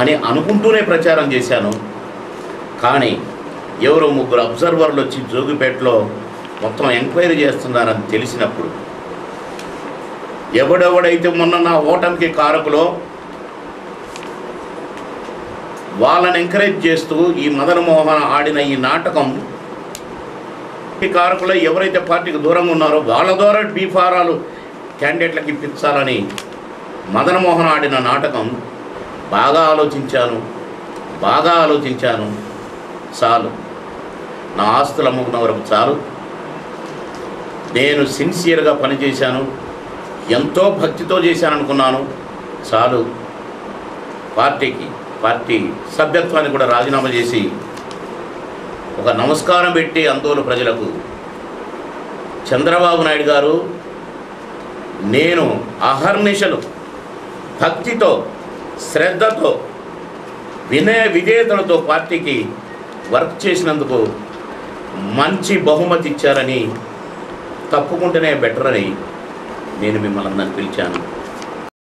అని అనుకుంటూనే ప్రచారం చేశాను. కానీ ఎవరో ముగ్గురు అబ్జర్వర్లు వచ్చి జోగిపేటలో మొత్తం ఎంక్వైరీ చేస్తున్నారని తెలిసినప్పుడు ఎవడెవడైతే మొన్న నా ఓటమికి కారకులో వాళ్ళని ఎంకరేజ్ చేస్తూ ఈ మదన్ మోహన్ ఆడిన ఈ నాటకం ఈ కారకులు ఎవరైతే పార్టీకి దూరంగా ఉన్నారో వాళ్ళ ద్వారా బీఫారాలు క్యాండిడేట్లకు ఇప్పించాలని మదన్ మోహన్ ఆడిన నాటకం బాగా ఆలోచించాను బాగా ఆలోచించాను. చాలు. నా ఆస్తులు అమ్ముకున్న వరకు చాలు. నేను సిన్సియర్గా పనిచేశాను ఎంతో భక్తితో చేశాననుకున్నాను. చాలు. పార్టీకి పార్టీ సభ్యత్వాన్ని కూడా రాజీనామా చేసి ఒక నమస్కారం పెట్టి అందోళన ప్రజలకు చంద్రబాబు నాయుడు గారు నేను అహర్నిశలు భక్తితో శ్రద్ధతో వినయ విధేయతలతో పార్టీకి వర్క్ చేసినందుకు మంచి బహుమతి ఇచ్చారని తప్పుకుంటేనే బెటర్ అని నేను మిమ్మల్ని అందరిని పిలిచాను.